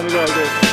Sami kardeş.